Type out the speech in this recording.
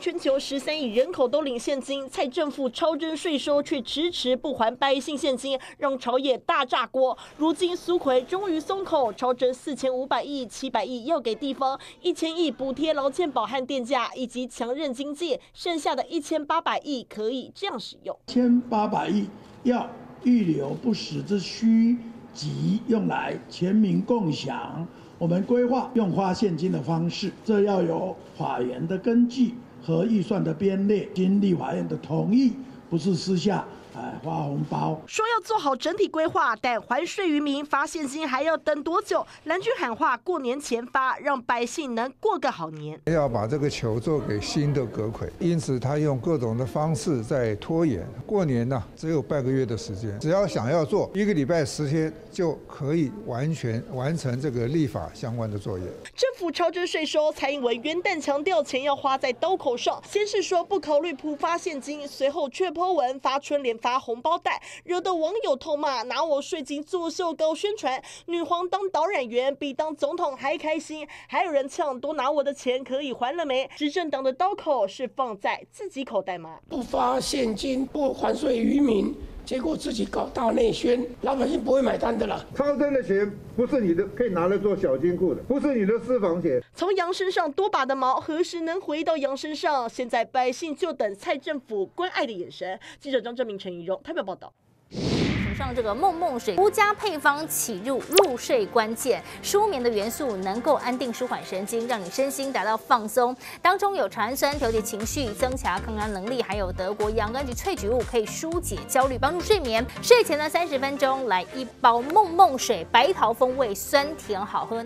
全球十三亿人口都领现金，蔡政府超征税收却迟迟不还百姓现金，让朝野大炸锅。如今苏奎终于松口，超征四千五百亿、七百亿要给地方，一千亿补贴劳健保和电价，以及强韧经济，剩下的一千八百亿可以这样使用。千八百亿要预留不时之需，即用来全民共享。我们规划用花现金的方式，这要有法源的根据和预算的编列，经立法院的同意，不是私下。哎，发红包说要做好整体规划，但还税于民发现金还要等多久？蓝军喊话过年前发，让百姓能过个好年。要把这个球做给新的阁魁，因此他用各种的方式在拖延。过年呢，只有半个月的时间，只要想要做一个礼拜十天，就可以完全完成这个立法相关的作业。政府超征税收，蔡英文元旦强调钱要花在刀口上，先是说不考虑普发现金，随后却抛文发春联。发红包袋，惹得网友痛骂，拿我税金作秀搞宣传，女皇当导览员比当总统还开心。还有人抢，多拿我的钱可以还了没？执政党的刀口是放在自己口袋吗？不发现金，不还税于民。结果自己搞大内宣，老百姓不会买单的啦。超生的钱不是你的，可以拿来做小金库的，不是你的私房钱。从羊身上多把的毛，何时能回到羊身上？现在百姓就等蔡政府关爱的眼神。记者张正明、陈怡荣台北报道。让这个梦梦水独家配方起入入睡关键，舒眠的元素能够安定舒缓神经，让你身心达到放松。当中有茶氨酸调节情绪、增强抗压能力，还有德国洋甘菊萃取物可以疏解焦虑，帮助睡眠。睡前呢三十分钟来一包梦梦水，白桃风味，酸甜好喝。